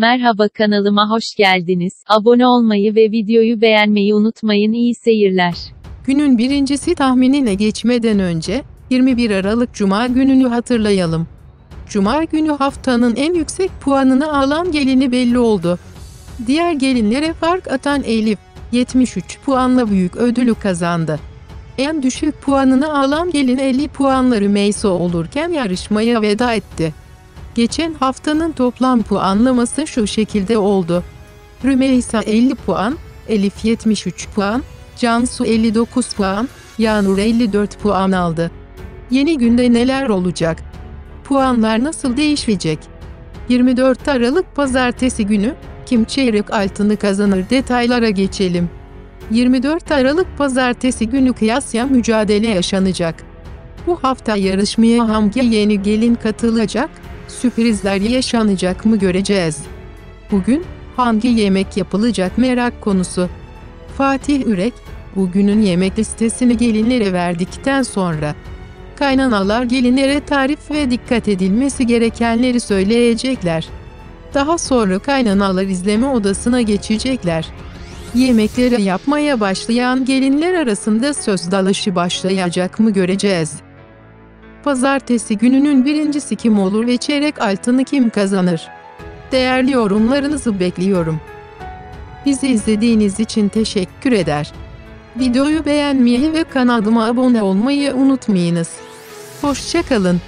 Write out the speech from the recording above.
Merhaba kanalıma hoş geldiniz. Abone olmayı ve videoyu beğenmeyi unutmayın. İyi seyirler. Günün birincisi tahminine geçmeden önce 21 Aralık Cuma gününü hatırlayalım. Cuma günü haftanın en yüksek puanını alan gelini belli oldu. Diğer gelinlere fark atan Elif 73 puanla büyük ödülü kazandı. En düşük puanını alan gelin 50 puanları Meyso olurken yarışmaya veda etti. Geçen haftanın toplam puanlaması şu şekilde oldu. Rümeysa 50 puan, Elif 73 puan, Cansu 59 puan, Yağnur 54 puan aldı. Yeni günde neler olacak? Puanlar nasıl değişecek? 24 Aralık Pazartesi günü kim çeyrek altını kazanır detaylara geçelim. 24 Aralık Pazartesi günü kıyasya mücadele yaşanacak. Bu hafta yarışmaya hangi yeni gelin katılacak? Sürprizler yaşanacak mı göreceğiz. Bugün hangi yemek yapılacak merak konusu. Fatih Ürek, bugünün yemek listesini gelinlere verdikten sonra kaynanalar gelinlere tarif ve dikkat edilmesi gerekenleri söyleyecekler. Daha sonra kaynanalar izleme odasına geçecekler. Yemekleri yapmaya başlayan gelinler arasında söz dalaşı başlayacak mı göreceğiz. Pazartesi gününün birincisi kim olur ve çeyrek altını kim kazanır? Değerli yorumlarınızı bekliyorum. Bizi izlediğiniz için teşekkür eder. Videoyu beğenmeyi ve kanalıma abone olmayı unutmayınız. Hoşçakalın.